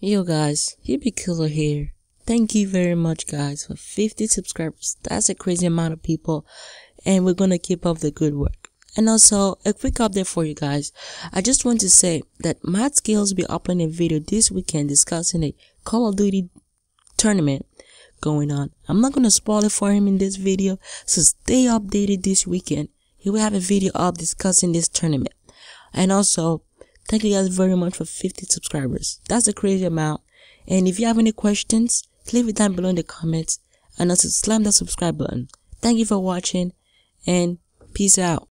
Yo guys, be Killer here. Thank you very much guys for 50 subscribers. That's a crazy amount of people and we're gonna keep up the good work. And also, a quick update for you guys. I just want to say that Matt Skills will be uploading a video this weekend discussing a Call of Duty tournament going on. I'm not gonna spoil it for him in this video, so stay updated this weekend. He will have a video up discussing this tournament. And also, Thank you guys very much for 50 subscribers. That's a crazy amount. And if you have any questions, leave it down below in the comments and also slam that subscribe button. Thank you for watching and peace out.